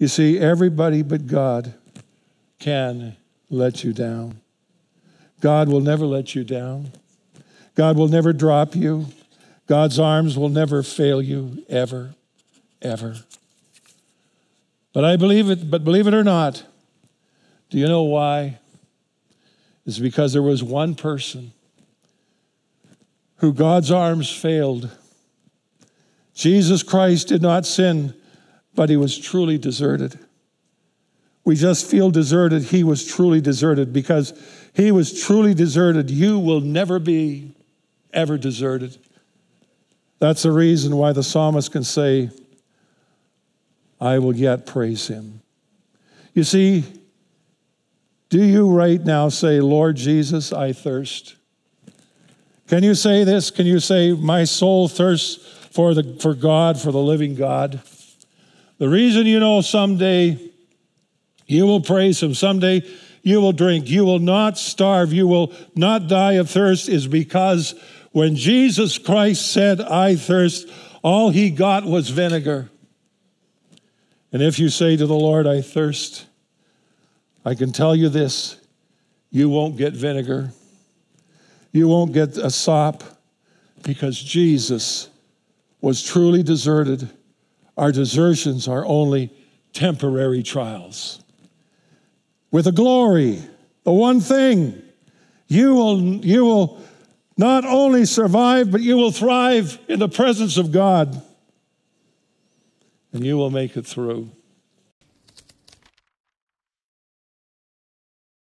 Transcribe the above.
You see, everybody but God can let you down. God will never let you down. God will never drop you. God's arms will never fail you, ever, ever. But I believe it, but believe it or not, do you know why? It's because there was one person who God's arms failed. Jesus Christ did not sin, but he was truly deserted. We just feel deserted. He was truly deserted because he was truly deserted. You will never be ever deserted. That's the reason why the psalmist can say, I will yet praise him. You see, do you right now say, Lord Jesus, I thirst? Can you say this? Can you say, My soul thirsts for, the, for God, for the living God? The reason you know someday you will praise Him, someday you will drink, you will not starve, you will not die of thirst, is because when Jesus Christ said, I thirst, all He got was vinegar. And if you say to the Lord, I thirst, I can tell you this you won't get vinegar, you won't get a sop because Jesus was truly deserted. Our desertions are only temporary trials. With a glory, the one thing, you will, you will not only survive, but you will thrive in the presence of God and you will make it through.